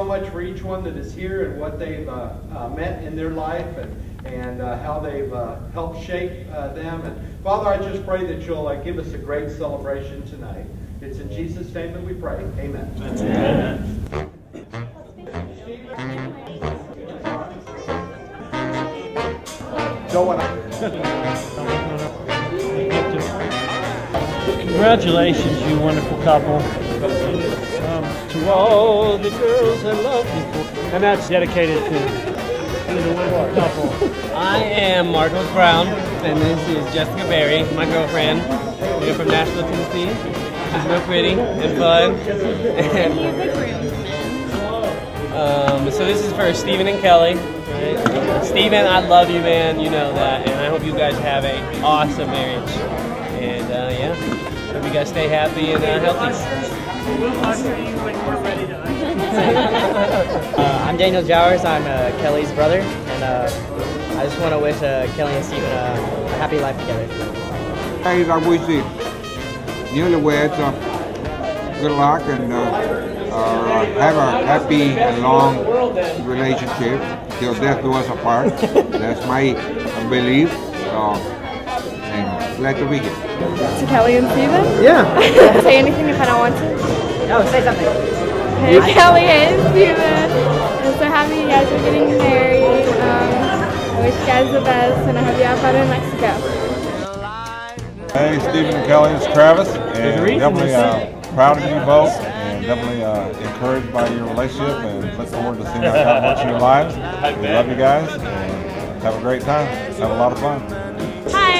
so much for each one that is here and what they've uh, uh, met in their life and, and uh, how they've uh, helped shape uh, them. And Father, I just pray that you'll uh, give us a great celebration tonight. It's in Jesus' name that we pray. Amen. Amen. Congratulations, you wonderful couple. Um, to all the girls I love you. And that's dedicated to, to the wonderful couple. I am Marcos Brown, and this is Jessica Berry, my girlfriend. We're from Nashville, Tennessee. She's real pretty and fun. And, um, so this is for Stephen and Kelly. Right? Stephen, I love you, man. You know that, and I hope you guys have a awesome marriage. You guys stay happy and uh, healthy. We'll usher you when we're ready to Uh, I'm Daniel Jowers. I'm uh, Kelly's brother, and uh, I just want to wish uh, Kelly and Stephen a, a happy life together. Guys, I wish the newlyweds uh, good luck and uh, uh, have a happy and long relationship till death do us apart. That's my belief. So, and glad to be here. To Kelly and Stephen? Yeah. say anything if I don't want to. No, say something. Hey, Kelly and Stephen. I'm so happy you guys are getting married. Um, I wish you guys the best, and I hope you have fun in Mexico. Hey, Stephen and Kelly, it's Travis, There's a and definitely uh, proud of you both, and definitely uh, encouraged by your relationship, and look forward to seeing how God works in your lives. We love you guys, and have a great time. Have a lot of fun.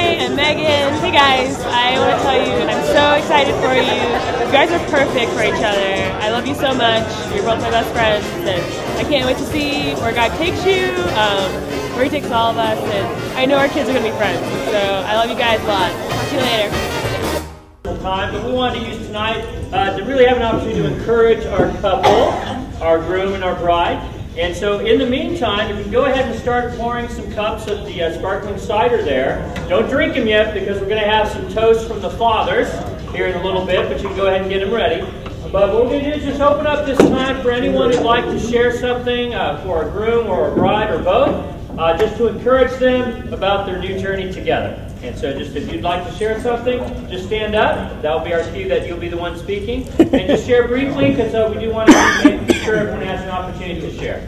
Hi, Megan. Hey guys, I want to tell you I'm so excited for you. You guys are perfect for each other. I love you so much. You're both my best friends, and I can't wait to see where God takes you, um, where He takes all of us, and I know our kids are going to be friends. So I love you guys a lot. Talk to you later. time, but we wanted to use tonight uh, to really have an opportunity to encourage our couple, our groom and our bride. And so, in the meantime, if you go ahead and start pouring some cups of the uh, sparkling cider there. Don't drink them yet because we're going to have some toast from the fathers here in a little bit, but you can go ahead and get them ready. But what we're going to do is just open up this time for anyone who'd like to share something uh, for a groom or a bride or both, uh, just to encourage them about their new journey together. And so, just if you'd like to share something, just stand up. That will be our cue that you'll be the one speaking. And just share briefly, because uh, we do want to make sure everyone has an opportunity to share.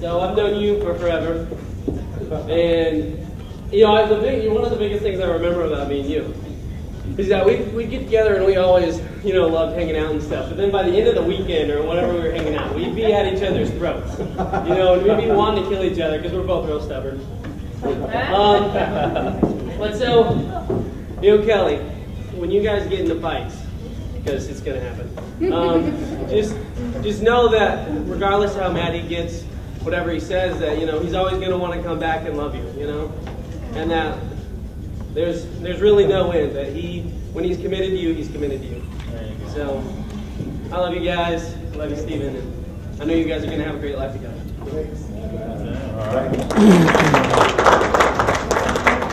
So I've known you for forever, and you know the big, one of the biggest things I remember about me and you is that we we get together and we always you know loved hanging out and stuff. But then by the end of the weekend or whenever we were hanging out, we'd be at each other's throats, you know, and we'd be wanting to kill each other because we're both real stubborn. Um, but so, you know, Kelly, when you guys get into fights, because it's gonna happen, um, just just know that regardless how mad he gets, whatever he says, that you know he's always gonna want to come back and love you, you know, and that there's there's really no end. That he, when he's committed to you, he's committed to you. So, I love you guys. I love you, Stephen, and I know you guys are gonna have a great life together.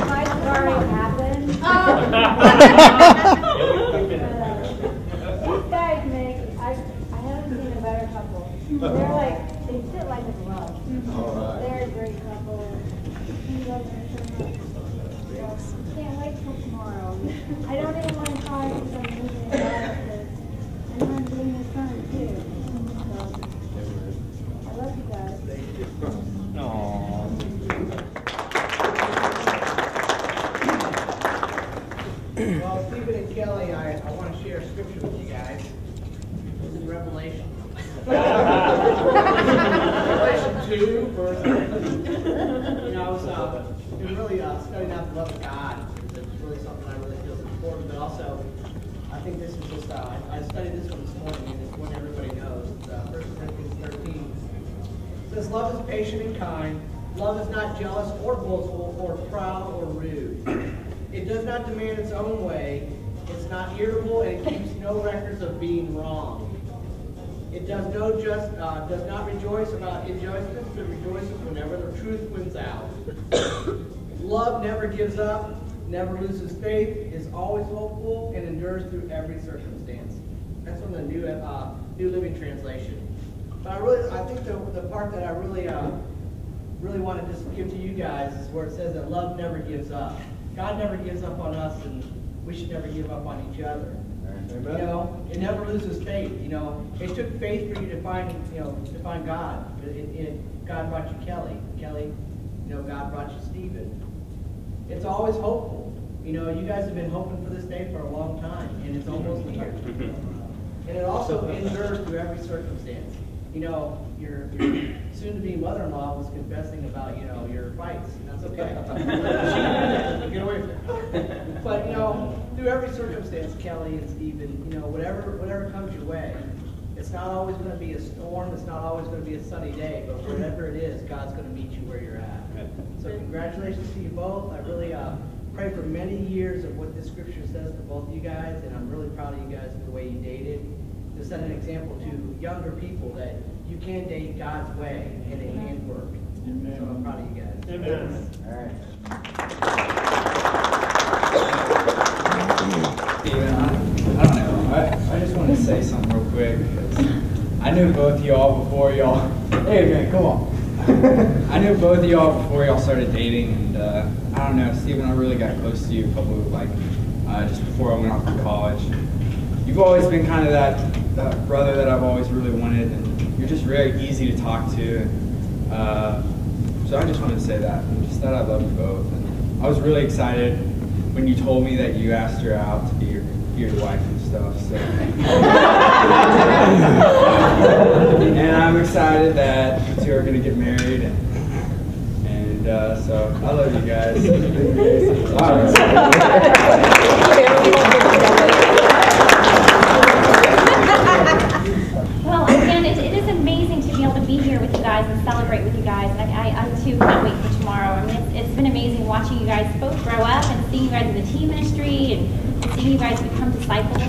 Mine's already happened. These guys make, I, I haven't seen a better couple. They're like, they fit like a glove. They're a great couple. He loves me so much. So, Can't wait till tomorrow. I don't even want to call because I'm losing it because I'm not being his son too. So, I love you guys. Well, Stephen and Kelly, I, I want to share a scripture with you guys. It's in Revelation. Revelation 2, verse. You know, I was uh, been really uh, studying out the love of God. It's really something I really feel is important, but also I think this is just, uh, I, I studied this one this morning, and it's one everybody knows. It's uh, 1 Corinthians 13. It Love is patient and kind. Love is not jealous or boastful or proud or rude. It does not demand its own way. It's not irritable and it keeps no records of being wrong. It does no just uh, does not rejoice about injustice, but rejoices whenever the truth wins out. love never gives up, never loses faith, is always hopeful, and endures through every circumstance. That's from the New uh, New Living Translation. But I really, I think the, the part that I really, uh, really want to just give to you guys is where it says that love never gives up. God never gives up on us, and we should never give up on each other. You know, it never loses faith. You know, it took faith for you to find, you know, to find God. It, it, God brought you Kelly. Kelly, you know, God brought you Stephen. It's always hopeful. You know, you guys have been hoping for this day for a long time, and it's almost here. And it also endures through every circumstance. You know, your, your soon-to-be mother-in-law was confessing about, you know, your fights. That's okay. Get away from it. But, you know, through every circumstance, Kelly and Stephen, you know, whatever, whatever comes your way, it's not always going to be a storm. It's not always going to be a sunny day. But whatever it is, God's going to meet you where you're at. So congratulations to you both. I really uh, pray for many years of what this scripture says to both of you guys, and I'm really proud of you guys for the way you dated. To set an example to younger people that you can date God's way and it can work. So I'm proud of you guys. Amen. All right. Stephen, I, I don't know. I, I just want to say something real quick I knew both y'all before y'all. Hey man, come on. I knew both of y'all before y'all started dating, and uh, I don't know, Stephen. I really got close to you a couple of like uh, just before I went off to college. You've always been kind of that, that brother that I've always really wanted, and you're just very easy to talk to. And, uh, so I just wanted to say that, and just that I love you both. And I was really excited when you told me that you asked her out to be your, be your wife and stuff. So. and I'm excited that you two are going to get married. And, and uh, so I love you guys. Well, again, it, it is amazing to be able to be here with you guys and celebrate with you guys. And I, I, I too can't wait for tomorrow. I mean, it's, it's been amazing watching you guys both grow up and seeing you guys in the teen ministry and, seeing you guys become disciples,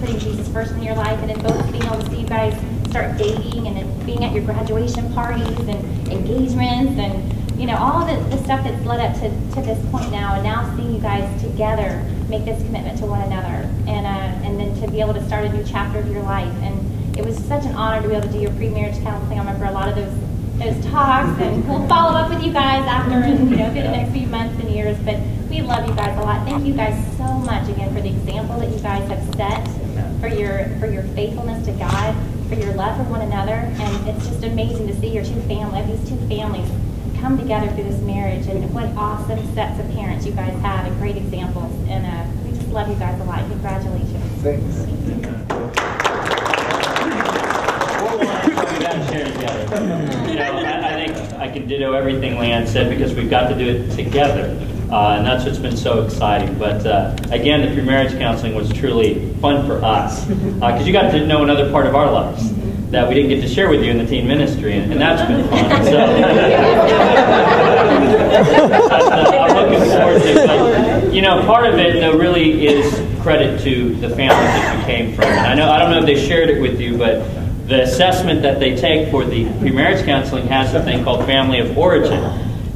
putting Jesus first in your life, and then both being able to see you guys start dating and then being at your graduation parties and engagements and you know all the, the stuff that's led up to, to this point now, and now seeing you guys together make this commitment to one another, and uh, and then to be able to start a new chapter of your life. And it was such an honor to be able to do your pre-marriage counseling. I remember a lot of those those talks, and we'll follow up with you guys after, and you know, for the next few months and years. But we love you guys a lot. Thank you guys so much again for the example that you guys have set, for your for your faithfulness to God, for your love for one another, and it's just amazing to see your two families, these two families come together through this marriage and what awesome sets of parents you guys have and great examples. And uh, we just love you guys a lot. Congratulations. Thanks. share together. You know, I, I think I can ditto everything Leanne said because we've got to do it together. Uh, and that's what's been so exciting. But uh, again, the pre-marriage counseling was truly fun for us because uh, you got to know another part of our lives that we didn't get to share with you in the teen ministry, and, and that's been fun. So I'm looking forward to it. But, you know, part of it though really is credit to the family that you came from. And I know I don't know if they shared it with you, but the assessment that they take for the pre-marriage counseling has a thing called family of origin,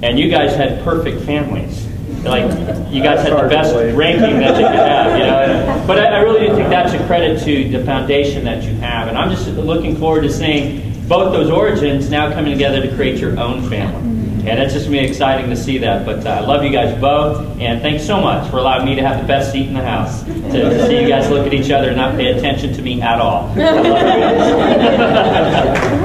and you guys had perfect families. Like you guys had the best ranking that you could have, you know. But I, I really do think that's a credit to the foundation that you have, and I'm just looking forward to seeing both those origins now coming together to create your own family. And it's just going to be exciting to see that. But uh, I love you guys both, and thanks so much for allowing me to have the best seat in the house to, to see you guys look at each other and not pay attention to me at all.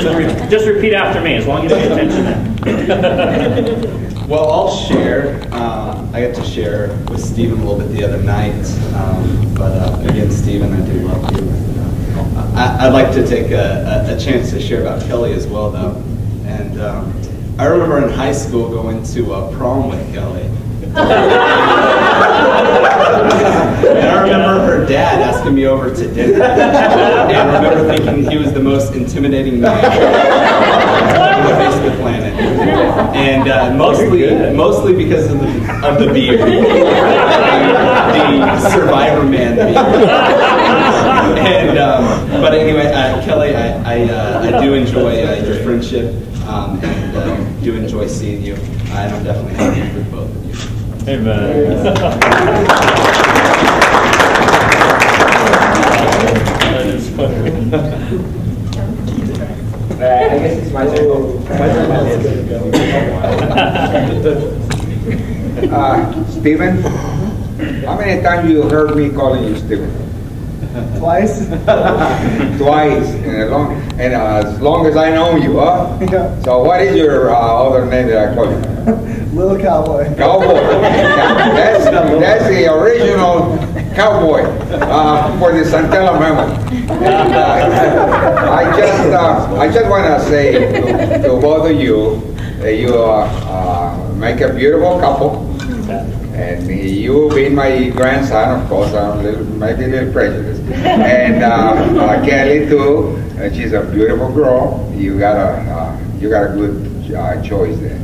Just, re- just repeat after me, as long as you pay attention. Well, I'll share. Um, I got to share with Stephen a little bit the other night. Um, but uh, again, Stephen, I do love you. I, I'd like to take a, a, a chance to share about Kelly as well, though. And um, I remember in high school going to a prom with Kelly. and I remember her dad asking me over to dinner. And I remember thinking he was the most intimidating man on the face of the planet. And uh, mostly, mostly because of the, of the beard. the Survivor Man beard. and, um, but anyway, uh, Kelly, I, I, uh, I do enjoy uh, your friendship um, do enjoy seeing you. And I'm definitely happy for both of you. Uh, I guess it's my turn. My turn. Uh, Stephen, how many times you heard me calling you Stephen? Twice? Twice, and as long, and uh, as long as I know you, huh? Yeah. So what is your uh, other name that I call you? Little cowboy. Cowboy. That's, that's the original cowboy uh, for the Santellan family. And, uh, I just, uh, I just want to say to, to both of you that you uh, uh, make a beautiful couple. And you being my grandson, of course, I'm a little, maybe a little prejudiced. And uh, uh, Kelly too, and she's a beautiful girl. You got a, uh, you got a good uh, choice there.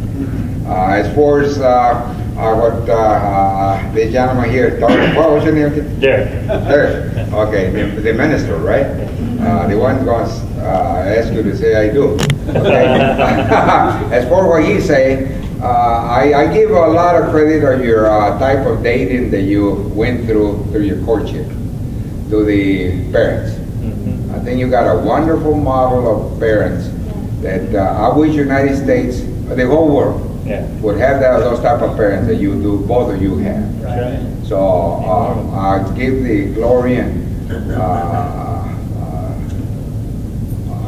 Uh, as far as uh, uh, what uh, uh, the gentleman here talked about, what was your name? Derek. Derek. Okay, the, the minister, right? Uh, the one going to uh, ask you to say I do. Okay. as for what he say, uh, I, I give a lot of credit on your uh, type of dating that you went through through your courtship to the parents. I think you got a wonderful model of parents that uh, I wish United States, the whole world, Yeah. would have that, those type of parents that you do, both of you have. Right. So um, I give the glory and uh, uh,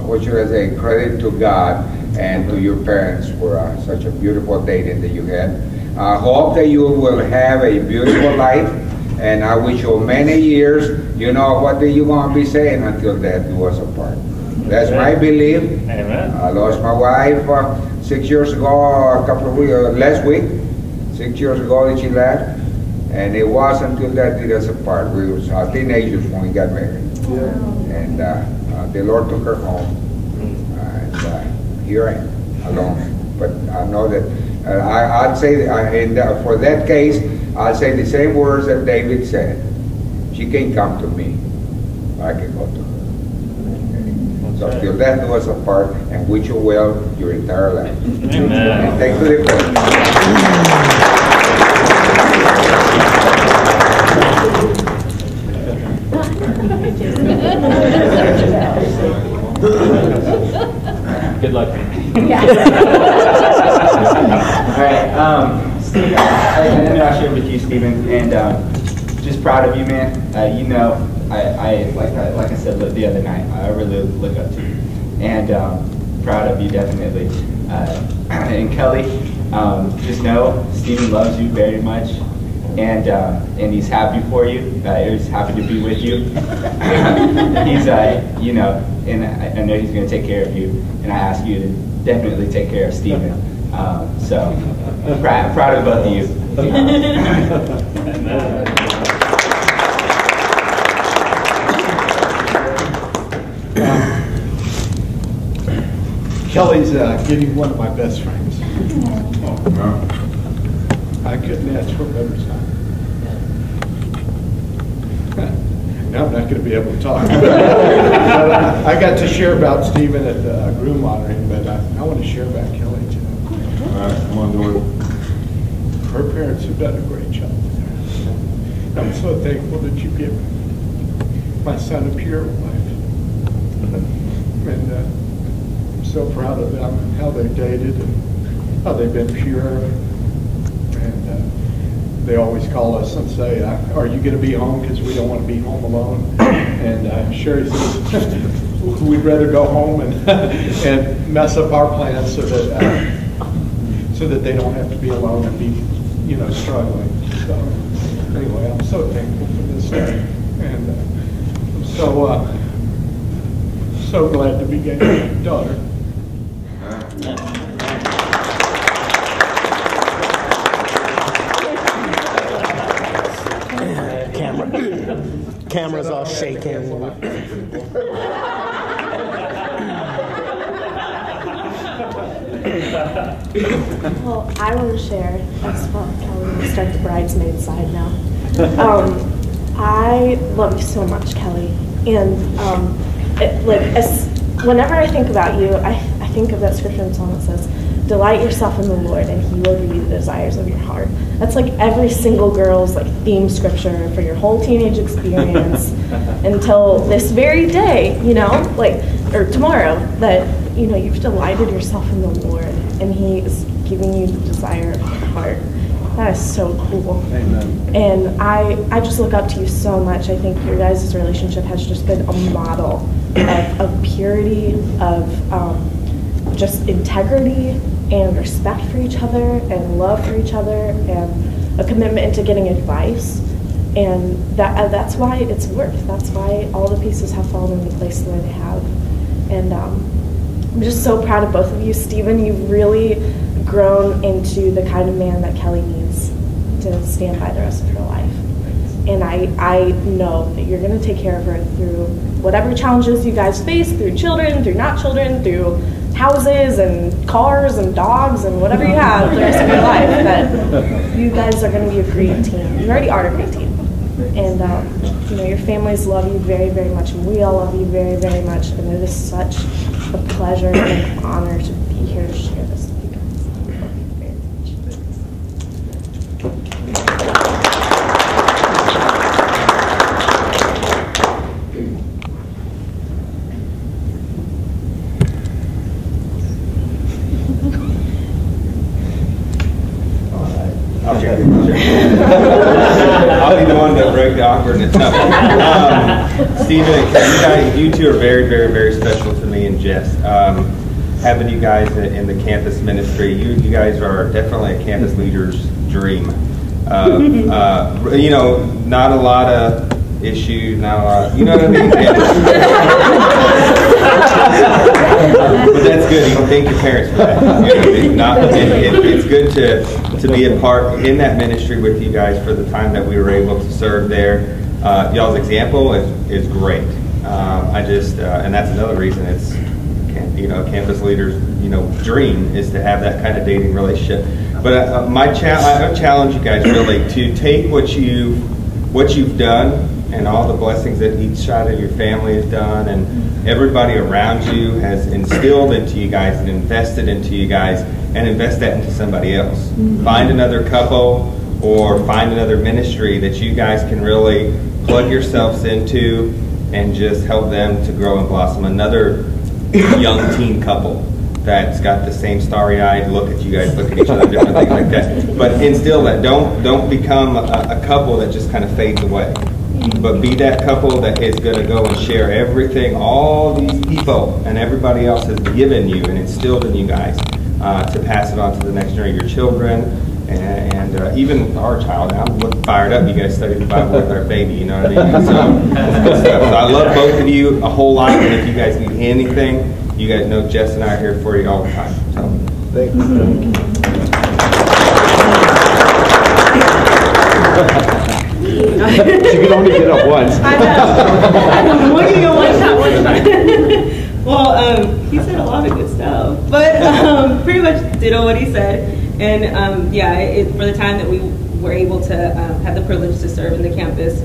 what should I say, credit to God and to your parents for uh, such a beautiful dating that you had. I hope that you will have a beautiful life, and I wish you many years. You know what are you gonna be saying until death do us apart. That's my belief. Amen. I lost my wife uh, six years ago, a couple of weeks, uh, last week, six years ago that she left. And it was until that did us apart. We were uh, teenagers when we got married. And uh, uh, the Lord took her home. Uh, and here I am, alone. But I know that, uh, I, I'd say, that, in the, for that case, I'd say the same words that David said. She can't come to me, I can go to her. So till death do us apart, and wish you well your entire life. Amen. And thanks the prayer. Good luck. All right, um, Steve, I, I know I shared with you, Stephen, and um, just proud of you, man. Uh, you know, I, I like I like I said the other night, I really look up to you, and um, proud of you definitely. Uh, and Kelly, um, just know loves you very much, and uh, and he's happy for you. Uh, he's happy to be with you. he's uh, you know, and I, I know he's going to take care of you. And I ask you to definitely take care of Stephen. Um, so proud, proud of both of you. Kelly's uh, getting one of my best friends. I couldn't ask for a better time. Now I'm not going to be able to talk. I got to share about Stephen at the groom honoring, but I, I want to share about Kelly too. All right, come on, do it. Her parents have done a great job. I'm so thankful that you give my son a pure wife. And uh, I'm so proud of them, and how they've dated and how they've been pure. They always call us and say, are you going to be home? Because we don't want to be home alone. And uh, Sherry says, we'd rather go home and, and mess up our plans so that, uh, so that they don't have to be alone and be, you know, struggling. So anyway, I'm so thankful for this day. And uh, I'm so, uh, so glad to be getting a daughter. Camera's all shaking. Well, I want to share. That's what Kelly will start the bridesmaid side now. Um, I love you so much, Kelly, And um, it, like as, whenever I think about you, I, I think of that scripture in Psalm that says, "Delight yourself in the Lord, and He will give you the desires of your heart." That's like every single girl's like theme scripture for your whole teenage experience until this very day, you know, like or tomorrow. That you know you've delighted yourself in the Lord, and He is giving you the desire of your heart. That is so cool. Amen. And I, I just look up to you so much. I think your guys' relationship has just been a model of, of purity, of um, just integrity and respect for each other and love for each other and a commitment to getting advice. And that, uh, that's why it's worked. That's why all the pieces have fallen into place the way they have. And um, I'm just so proud of both of you. Stephen, you've really grown into the kind of man that Kelly needs to stand by the rest of her life. And I, I know that you're going to take care of her through whatever challenges you guys face, through children, through not children, through houses and cars and dogs and whatever you have the rest of your life. But you guys are going to be a great team. You already are a great team. And um, you know your families love you very, very much, and we all love you very, very much. And it is such a pleasure and an honor to be here to share this with you guys. I'll share. I'll share. I'll be the one to break the awkwardness up. Um, Stephen and Ken, you guys, you two are very, very, very special to me and Jess. Um, having you guys in, in the campus ministry, you, you guys are definitely a campus leader's dream. Uh, uh, you know, not a lot of issues, not a lot, you know what I mean? but that's good. You can thank your parents for that. You know, it's, not, it, it, it's good to, to be a part in that ministry with you guys for the time that we were able to serve there. Uh, y'all's example is, is great. Um, I just, uh, and that's another reason it's, you know, campus leaders, you know, dream is to have that kind of dating relationship. But uh, my cha- I challenge you guys really to take what you what you've done and all the blessings that each side of your family has done and everybody around you has instilled into you guys and invested into you guys and invest that into somebody else. Find another couple or find another ministry that you guys can really plug yourselves into and just help them to grow and blossom. Another young teen couple that's got the same starry-eyed look at you guys, look at each other, different things like that. But instill that. Don't don't become a, a couple that just kind of fades away. But be that couple that is going to go and share everything all these people and everybody else has given you and instilled in you guys uh, to pass it on to the next generation, your children, and, and uh, even our child. I'm looking fired up. You guys studied the Bible with our baby. You know what I mean? So, that's good stuff. so I love both of you a whole lot. And if you guys need anything, you guys know Jess and I are here for you all the time. So thank you. She can only get up once. I know. I'm only gonna watch that one time. well, um, he said a lot of good stuff, but um, pretty much ditto what he said. And um, yeah, it, for the time that we were able to um, have the privilege to serve in the campus,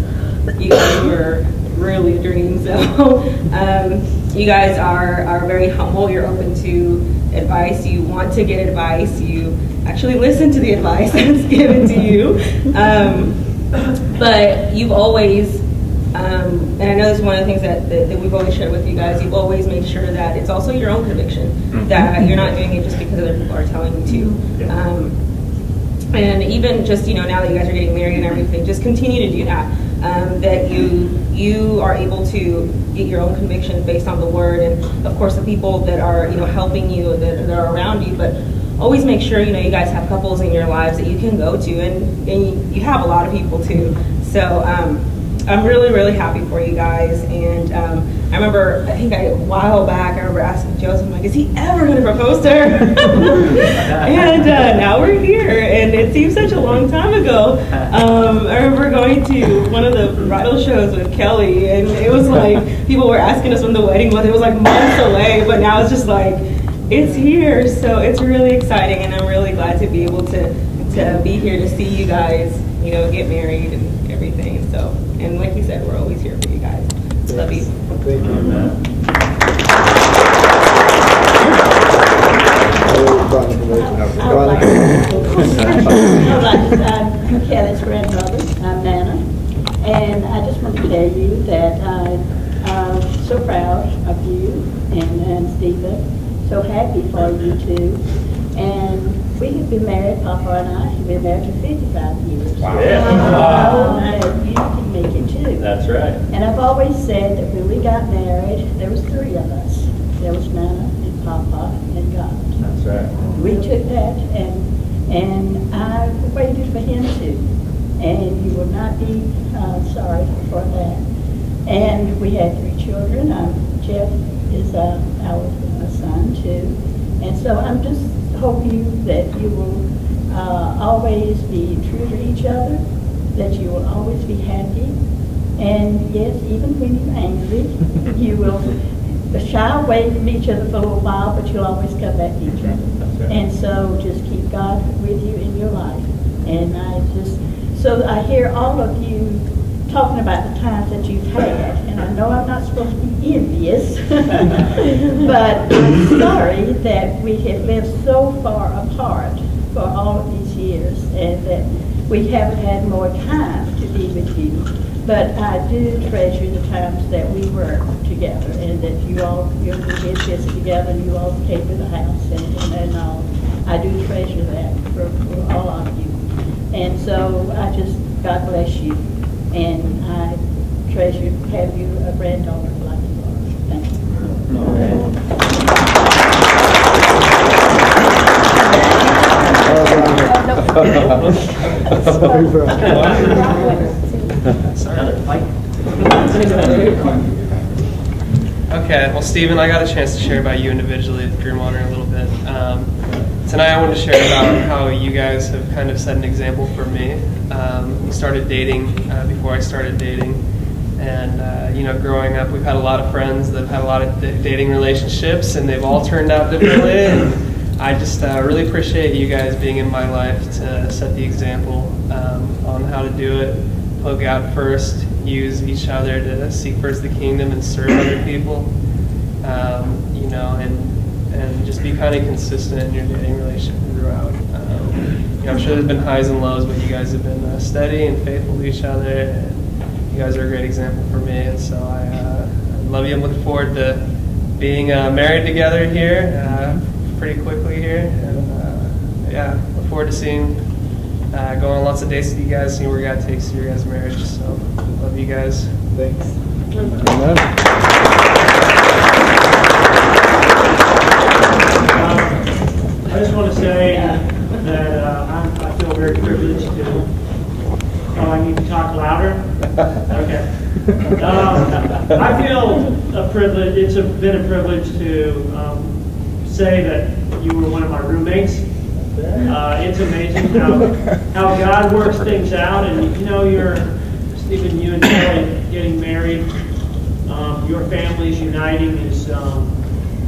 you guys were really a dream. So um, you guys are are very humble. You're open to advice. You want to get advice. You actually listen to the advice that's given to you. Um, but you've always, um, and I know this is one of the things that, that, that, we've always shared with you guys, you've always made sure that it's also your own conviction, mm-hmm. that you're not doing it just because other people are telling you to. Um, and even just, you know, now that you guys are getting married and everything, just continue to do that. Um, that you you are able to get your own conviction based on the word and of course the people that are you know helping you that, that are around you but always make sure you know you guys have couples in your lives that you can go to, and, and you have a lot of people too. So um, I'm really really happy for you guys. And um, I remember I think I, a while back I remember asking Joseph, I'm like, is he ever going to propose to her? and uh, now we're here, and it seems such a long time ago. Um, I remember going to one of the bridal shows with Kelly, and it was like people were asking us when the wedding was. It was like months away, but now it's just like it's here. So it's really exciting, and I'm really glad to be able to to be here to see you guys, you know, get married and everything. So, and like you said, we're always here for you guys. Love you. Thank I'm Kelly's uh, grandmother. I'm Nana. And I just want to tell you that I'm so proud of you and, and Stephen. So happy for you two. And we have been married, Papa and I have been married for 55 years. Wow. And Yeah. I know that you can make it too. That's right. And I've always said that when we got married, there was three of us. There was Nana and Papa and God. That's right. We took that and and I waited for him to. And you will not be uh, sorry for that. And we had three children. Um, Jeff is uh, our uh, son too. And so I'm just hoping that you will uh, always be true to each other, that you will always be happy. And yes, even when you're angry, you will shy away from each other for a little while, but you'll always come back to each other. And so just keep God with you in your life. And I just, so I hear all of you talking about the times that you've had, and I know I'm not supposed to be envious, but I'm sorry that we have lived so far apart for all of these years, and that we haven't had more time to be with you. But I do treasure the times that we were together, and that you all, you did this together, and you all came to the house, and, and, all. I do treasure that for, for all of you. And so I just, God bless you. And I treasure to have you a granddaughter like you are. Thank you. Okay, well, Stephen, I got a chance to share about you individually with Dream Honor a little bit. Um, tonight, I wanted to share about how you guys have kind of set an example for me. Um, we started dating uh, before I started dating, and uh, you know, growing up, we've had a lot of friends that have had a lot of dating relationships, and they've all turned out differently. I just uh, really appreciate you guys being in my life to set the example um, on how to do it. Plug out first, use each other to seek first the kingdom and serve other people. Um, you know, and and just be kind of consistent in your dating relationship throughout. Um, you know, I'm sure there's been highs and lows, but you guys have been uh, steady and faithful to each other, and you guys are a great example for me. And so I, uh, I love you. I'm looking forward to being uh, married together here uh, pretty quickly here, and uh, yeah, look forward to seeing. Uh, going on lots of dates with you guys, seeing where God takes your guys' marriage. So, love you guys. Thanks. I just want to say that uh, I'm, I feel very privileged to. Oh, I need to talk louder? Okay. Um, I feel a privilege, it's a, been a privilege to um, say that you were one of my roommates. Uh, it's amazing how, how God works things out, and you know, you're, Stephen, you and Kelly getting married, um, your families uniting is, um,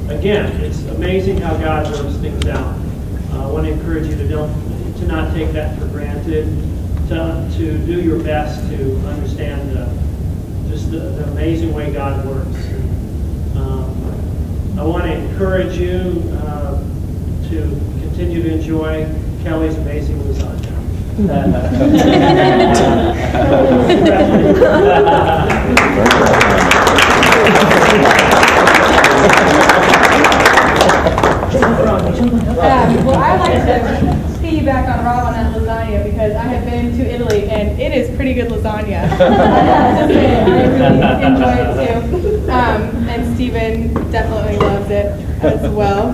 again, it's amazing how God works things out. Uh, I want to encourage you to don't to not take that for granted, to, to do your best to understand the, just the, the amazing way God works. Um, I want to encourage you uh, to continue to enjoy Kelly's amazing lasagna. Um, well, I like to piggyback on Rob on that lasagna because I have been to Italy and it is pretty good lasagna. I really enjoy it too. Um, and Stephen definitely loves it as well.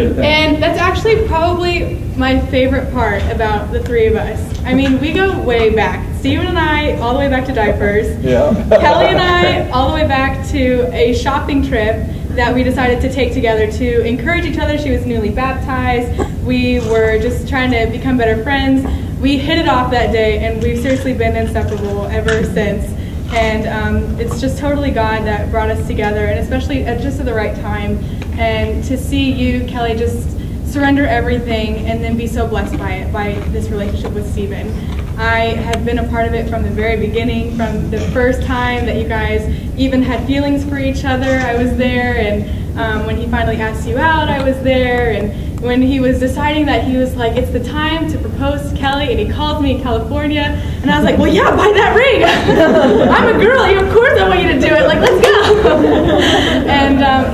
And that's actually probably my favorite part about the three of us. I mean, we go way back. Stephen and I, all the way back to diapers. Yeah. Kelly and I, all the way back to a shopping trip that we decided to take together to encourage each other. She was newly baptized. We were just trying to become better friends. We hit it off that day, and we've seriously been inseparable ever since. And um, it's just totally God that brought us together, and especially at just at the right time. And to see you, Kelly, just surrender everything and then be so blessed by it, by this relationship with Stephen. I have been a part of it from the very beginning, from the first time that you guys even had feelings for each other. I was there, and um, when he finally asked you out, I was there, and when he was deciding that he was like, it's the time to propose to Kelly, and he called me in California, and I was like, well, yeah, buy that ring. I'm a girl, of course I want you to do it. Like, let's go.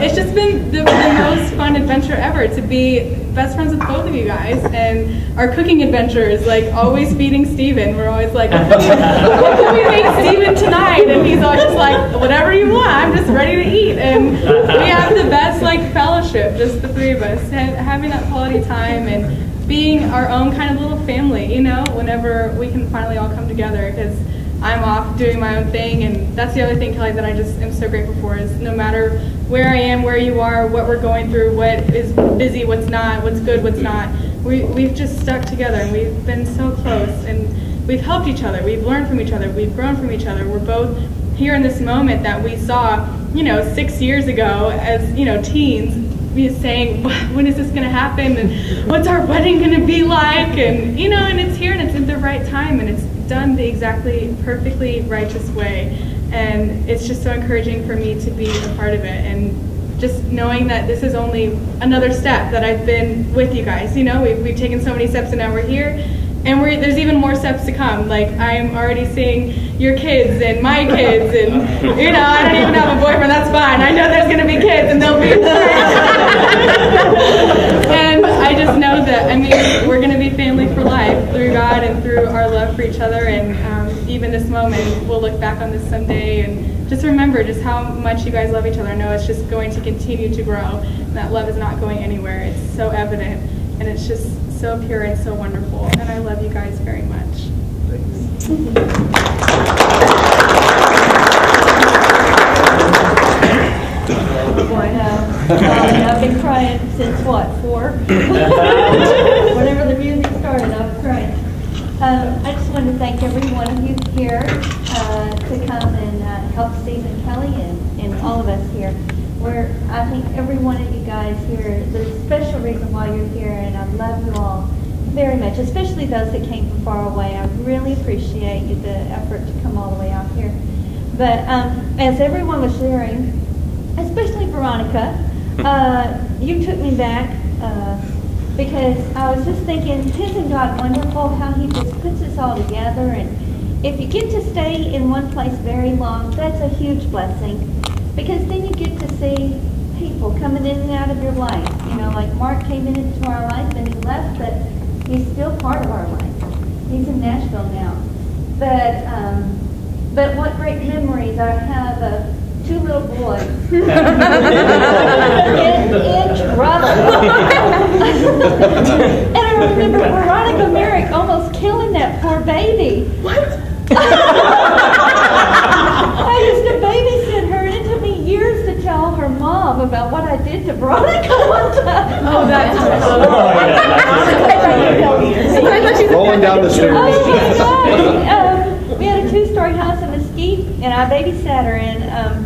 it's just been the, the most fun adventure ever to be best friends with both of you guys, and our cooking adventures, like always feeding Stephen. We're always like, what can we make Stephen tonight? And he's always just like, whatever you want, I'm just ready to eat. And we have the best like fellowship, just the three of us, and having that quality time and being our own kind of little family, you know, whenever we can finally all come together. Because I'm off doing my own thing, and that's the other thing, Kelly, that I just am so grateful for is no matter where I am, where you are, what we're going through, what is busy, what's not, what's good, what's not, we, we've just stuck together and we've been so close and we've helped each other, we've learned from each other, we've grown from each other. We're both here in this moment that we saw, you know, six years ago as, you know, teens, saying, when is this going to happen and what's our wedding going to be like? And, you know, and it's here and it's in the right time and it's done the exactly perfectly righteous way. And it's just so encouraging for me to be a part of it. And just knowing that this is only another step that I've been with you guys. You know, we've, we've taken so many steps and now we're here. And there's even more steps to come. Like, I'm already seeing your kids and my kids, and, you know, I don't even have a boyfriend, that's fine. I know there's going to be kids, and they'll be And I just know that, I mean, we're going to be family for life through God and through our love for each other. And um, even this moment, we'll look back on this someday and just remember just how much you guys love each other. I know it's just going to continue to grow, and that love is not going anywhere. It's so evident, and it's just so pure and so wonderful. And I love you guys very much. Thanks. Boy, no. I've been crying since what, four? Whenever the music started, I was crying. Um, I just want to thank every one of you here uh, to come and uh, help Steve and Kelly and, and all of us here. Where I think every one of you guys here, there's a special reason why you're here, and I love you all very much, especially those that came from far away. I really appreciate you, the effort to come all the way out here. But um, as everyone was sharing, especially Veronica, uh, you took me back uh, because I was just thinking, isn't God wonderful how He just puts us all together? And if you get to stay in one place very long, that's a huge blessing because then you get to see people coming in and out of your life. You know, like Mark came into our life and he left, but he's still part of our life. He's in Nashville now. But um, but what great memories I have of two little boys in, in trouble. and I remember Veronica Merrick almost killing that poor baby. What? I used to babysit her, and it took me years to tell her mom about what I did to Veronica one time. Oh, that's Rolling down the stairs. Oh, my God. Um, we had a two-story house in Mesquite, and I babysat her, and um,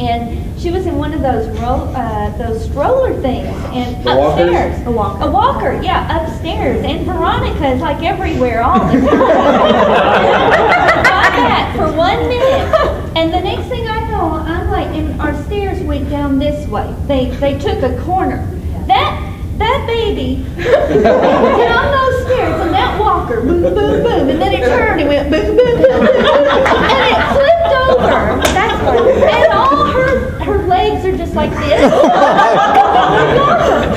and she was in one of those roll, uh, those stroller things, and The walkers? upstairs. A walker. A walker, yeah, upstairs. And Veronica is like everywhere all the time. Got that for one minute, and the next thing I know, I'm like, and our stairs went down this way. They they took a corner. That that baby went on those stairs and that walker, boom, boom, boom, and then it turned and went boom, boom, boom, boom, and it flipped over. That's right. And all her her legs are just like this.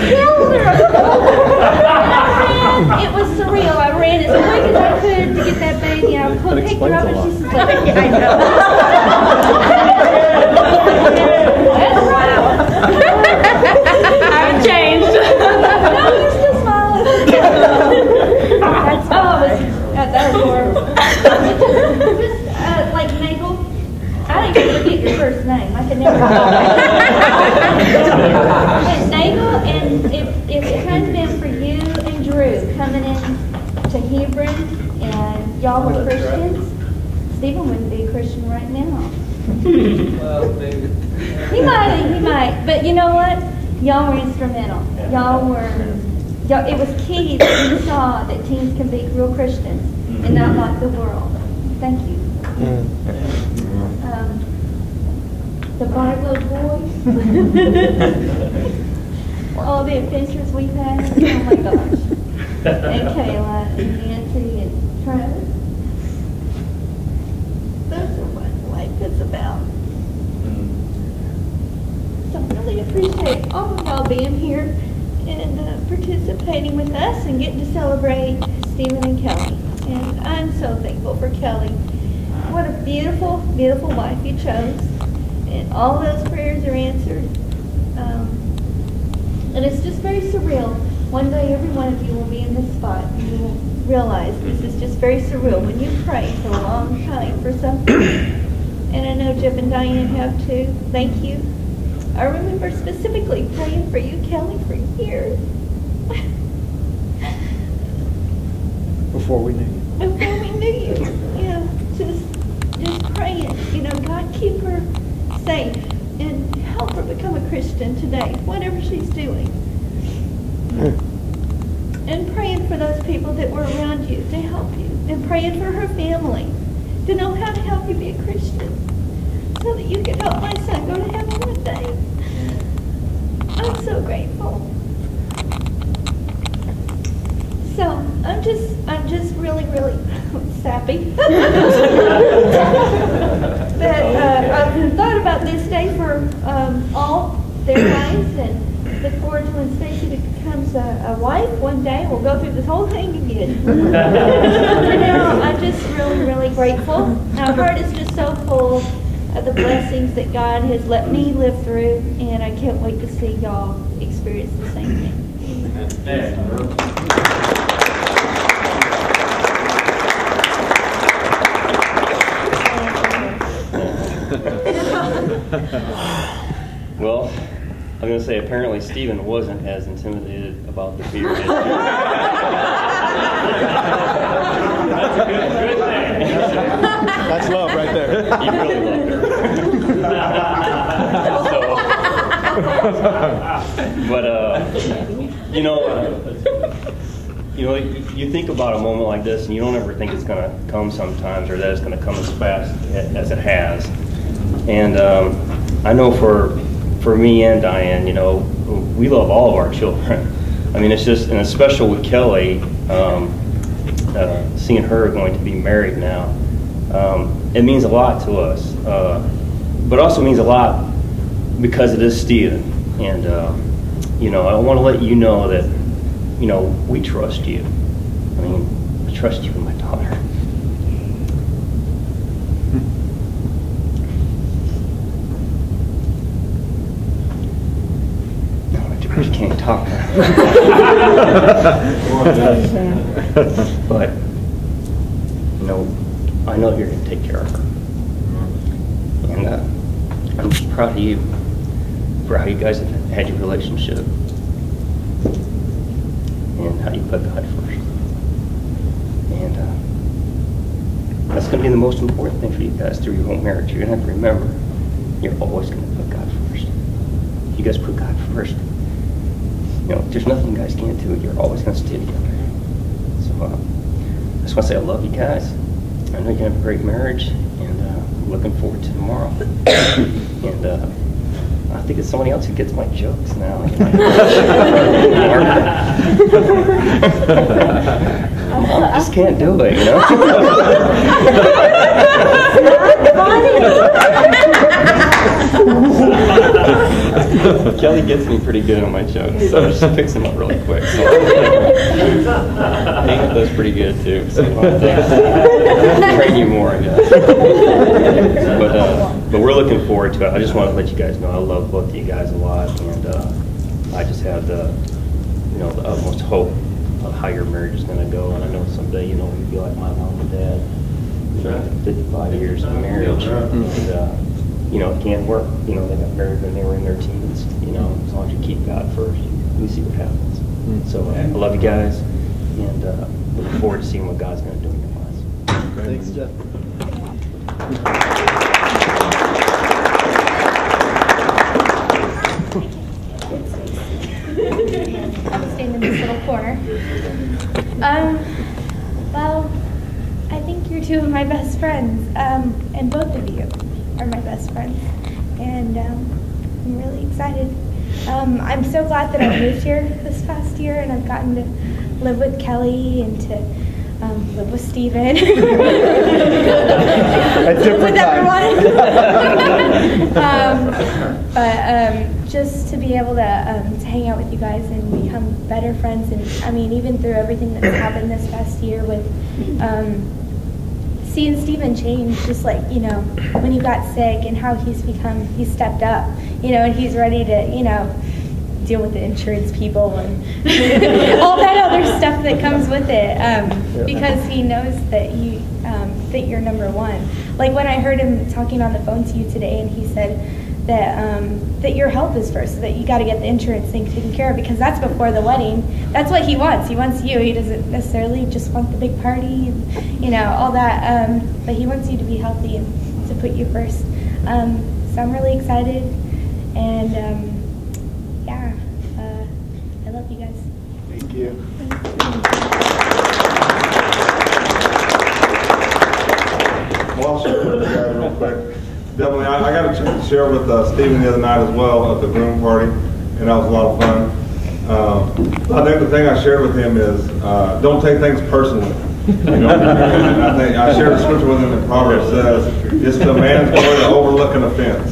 Killed her. And I ran. It was surreal. I ran as quick as I could to get that baby. I picked her up and she's just like, I know. That's right. I've changed. no, you're still smiling. That's, oh, it was, that, that was horrible. Just, uh, like Nagel, I didn't even forget your first name. I could never But Nagel, and if, if it hadn't been for you and Drew coming in to Hebron and y'all were Christians, Stephen wouldn't be a Christian right now. Well, maybe. He might, he might. But you know what? y'all were instrumental. Y'all were, y'all, it was key that you saw that teens can be real Christians and not like the world. Thank you. Um, the Barlow boys. All the adventures we've had. Oh my gosh. And Kayla and Nancy and Travis. Those are what life is about. So I really appreciate all of y'all being here and uh, participating with us and getting to celebrate Stephen and Kelly. And I'm so thankful for Kelly. What a beautiful, beautiful wife you chose. And all those prayers are answered. Um, and it's just very surreal. One day every one of you will be in this spot and you will realize this is just very surreal when you pray for a long time for something. and I know Jeff and Diane have too. Thank you. I remember specifically praying for you, Kelly, for years. Before we knew you. Before we knew you. Yeah, just just praying. You know, God keep her and help her become a Christian today, whatever she's doing. And praying for those people that were around you to help you. And praying for her family to know how to help you be a Christian. So that you can help my son go to heaven one day. I'm so grateful. So I'm just I'm just really, really sappy. that uh, I've thought about this day for um, all their lives and look forward to when Stacy becomes a, a wife one day. We'll go through this whole thing again. For now, I'm just really, really grateful. My heart is just so full of the blessings that God has let me live through, and I can't wait to see y'all experience the same thing. Well, I'm going to say apparently Stephen wasn't as intimidated about the beard. as you. That's a good, good thing. That's love right there. He really loved her. so, but uh, you know, uh, you know, you you think about a moment like this, and you don't ever think it's going to come sometimes, or that it's going to come as fast as it has. And um, I know for for me and Diane, you know, we love all of our children. I mean, it's just, and especially with Kelly, um, uh, seeing her going to be married now, um, it means a lot to us. Uh, but also means a lot because it is Stephen. And, uh, you know, I want to let you know that, you know, we trust you. I mean, I trust you with my daughter. No, I just can't talk. but, you know, I know you're going to take care of her. And uh, I'm proud of you for how you guys have had your relationship and how you put God first. And uh, that's going to be the most important thing for you guys through your whole marriage. You're going to have to remember you're always going to put God first. You guys put God first. You know, there's nothing you guys can't do. You're always going to stay together. So uh, I just want to say I love you guys. I know you're going to have a great marriage, and uh, I'm looking forward to tomorrow. and uh, I think it's somebody else who gets my jokes now. Mom just can't do it, you know? Kelly gets me pretty good on my jokes, so she picks them up really quick. So Hank does pretty good too. So uh, train you more, I guess. But uh, but we're looking forward to it. I just want to let you guys know I love both of you guys a lot, and uh, I just have the you know the utmost hope of how your marriage is going to go. And I know someday you know you'll be like my mom and dad. You know, 55 years of marriage, and uh, you know it can't work. You know they got married when they were in their teens. You know as long as you keep God first, we see what happens. So uh, I love you guys, and uh, look forward to seeing what God's going to do in your lives. Thanks, Jeff. I'll stand in this little corner. Um, well, I think you're two of my best friends, um, and both of you are my best friends, and um, I'm really excited. Um, I'm so glad that I moved here this past year, and I've gotten to live with Kelly and to um, live with Stephen. With everyone. um, but um, just to be able to, um, to hang out with you guys and become better friends, and I mean, even through everything that's happened this past year with um, seeing Stephen change, just like, you know, when he got sick and how he's become, he stepped up, you know, and he's ready to, you know, deal with the insurance people and all that other stuff that comes with it um, because he knows that you um, that you're number one. Like when I heard him talking on the phone to you today, and he said that um, that your health is first, so that you got to get the insurance thing taken care of because that's before the wedding. That's what he wants. He wants you. He doesn't necessarily just want the big party, and, you know, all that. Um, but he wants you to be healthy and to put you first. Um, so I'm really excited, and um, yeah, uh, I love you guys. Thank you. Well, I'll share with you guys real quick. Definitely, I, I got to share with uh, Stephen the other night as well at the groom party, and that was a lot of fun. Um, I think the thing I shared with him is uh, don't take things personally. You know, and I think I shared a scripture with him in Proverbs says it's the man's glory to overlook an offense.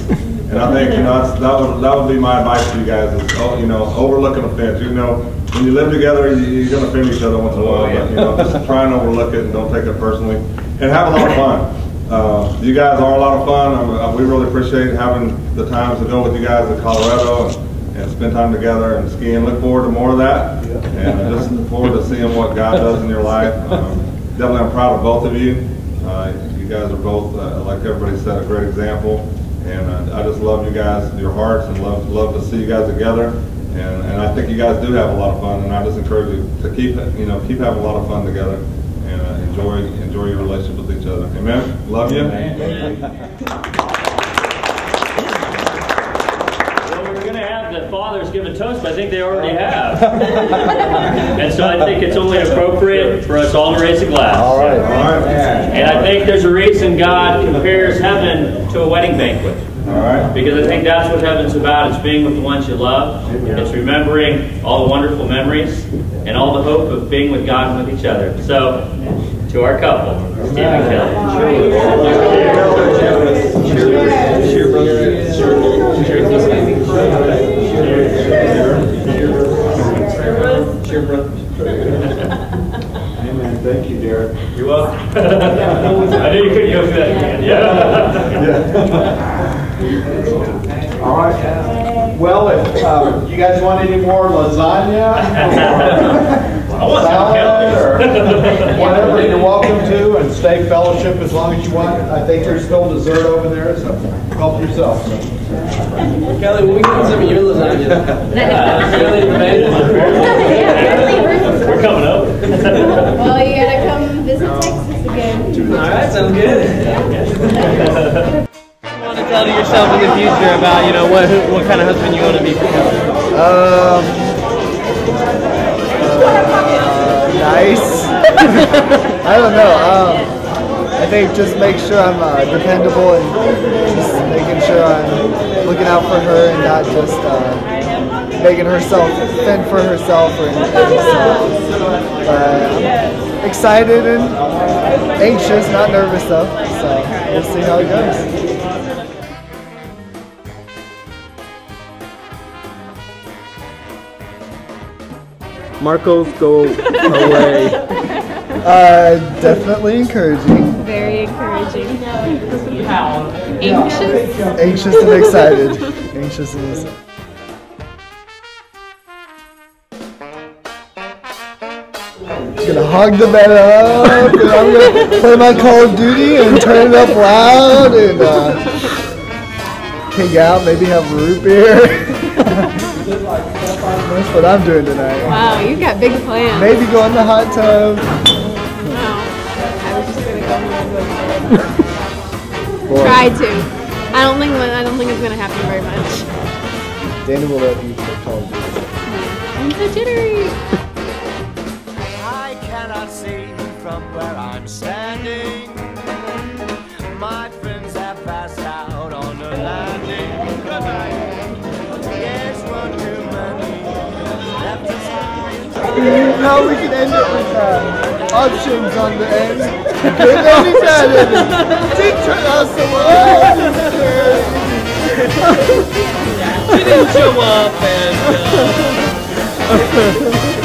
And I think you know that's, that would that would be my advice to you guys is oh, you know overlook an offense. You know when you live together you, you're gonna offend each other once in a while, but you know just try and overlook it and don't take it personally and have a lot of fun. Uh, you guys are a lot of fun. I, I, we really appreciate having the times to go with you guys to Colorado and, and spend time together and ski and look forward to more of that. And just look forward to seeing what God does in your life. Um, definitely, I'm proud of both of you. Uh, you guys are both, uh, like everybody said, a great example. And uh, I just love you guys, your hearts, and love love to see you guys together. And, and I think you guys do have a lot of fun. And I just encourage you to keep you know keep having a lot of fun together and uh, enjoy enjoy your relationship with each other. Amen. Love you. Well, we were going to have the fathers give a toast, but I think they already have. and so I think it's only appropriate for us all to raise a glass. All right. All right. And I think there's a reason God compares heaven to a wedding banquet. All right. Because I think that's what heaven's about. It's being with the ones you love. It's remembering all the wonderful memories and all the hope of being with God and with each other. So, to our couple, Steve and Amen. Thank you, Derek. You're welcome. I knew you couldn't go through that again. Yeah. All right. Well, if uh, you guys want any more lasagna or salad or whatever, you're welcome to, and stay fellowship as long as you want. I think there's still dessert over there, so help yourself. Kelly, when we get some of your lasagna. Kelly, We're coming up. Well, you gotta come visit Texas again. All right, sounds good. Tell yourself in the future about you know what what kind of husband you want to be? Um, uh, nice. I don't know. Um, I think just make sure I'm uh, dependable and just making sure I'm looking out for her and not just uh, making herself fend for herself or anything. So, but I'm excited and anxious, not nervous though. So we'll see how it goes. Marcos, go away. Uh, definitely encouraging. Very encouraging. Anxious? Anxious and excited. Anxious and excited. Gonna hog the bed up, and I'm gonna play my Call of Duty and turn it up loud and uh, hang out, maybe have root beer. That's what I'm doing tonight. Wow, you've got big plans. Maybe go in the hot tub. No. I was just gonna go home and go to bed. Boy, Try to. I don't think I don't think it's gonna happen very much. Danny will let you play Call of I'm so jittery. I cannot see from where I'm standing. Now we can end it with uh, options on the end. If any time, teacher us She didn't show up and. Uh,